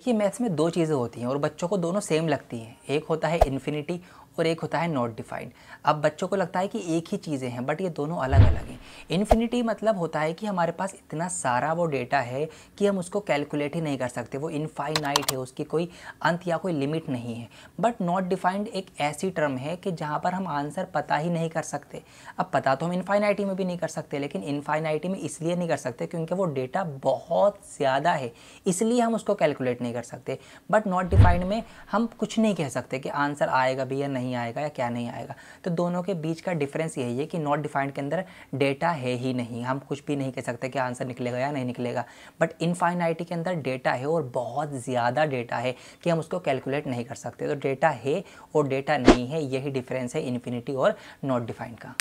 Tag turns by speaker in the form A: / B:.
A: देखिए मैथ्स में दो चीज़ें होती हैं और बच्चों को दोनों सेम लगती हैं। एक होता है इन्फिनिटी और एक होता है नॉट डिफाइंड अब बच्चों को लगता है कि एक ही चीज़ें हैं बट ये दोनों अलग अलग हैं. इन्फिनिटी मतलब होता है कि हमारे पास इतना सारा वो डेटा है कि हम उसको कैलकुलेट ही नहीं कर सकते. वो इनफाइनाइट है, उसकी कोई अंत या कोई लिमिट नहीं है. बट नॉट डिफाइंड एक ऐसी टर्म है कि जहाँ पर हम आंसर पता ही नहीं कर सकते. अब पता तो हम इनफाइनाइटी में भी नहीं कर सकते, लेकिन इनफाइनाइटी में इसलिए नहीं कर सकते क्योंकि वो डेटा बहुत ज़्यादा है. इसलिए हम उसको कैलकुलेट नहीं कर सकते. बट नॉट डिफाइंड में हम कुछ नहीं कह सकते कि आंसर आएगा भी या नहीं नहीं आएगा या क्या नहीं आएगा। तो दोनों के बीच का डिफरेंस यही है कि नॉट डिफाइंड के अंदर डेटा है ही नहीं। हम कुछ भी नहीं कह सकते कि आंसर निकलेगा या नहीं निकलेगा। बट इनफाइनाइटी के अंदर डेटा है और बहुत ज़्यादा डेटा है कि हम उसको कैलकुलेट नहीं कर सकते। तो डेटा है और डेटा नहीं है, यही डिफरेंस है इन्फिनिटी और नॉट डिफाइंड का।